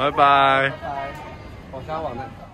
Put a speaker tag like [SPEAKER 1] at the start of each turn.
[SPEAKER 1] 拜拜，
[SPEAKER 2] 拜，往家往那。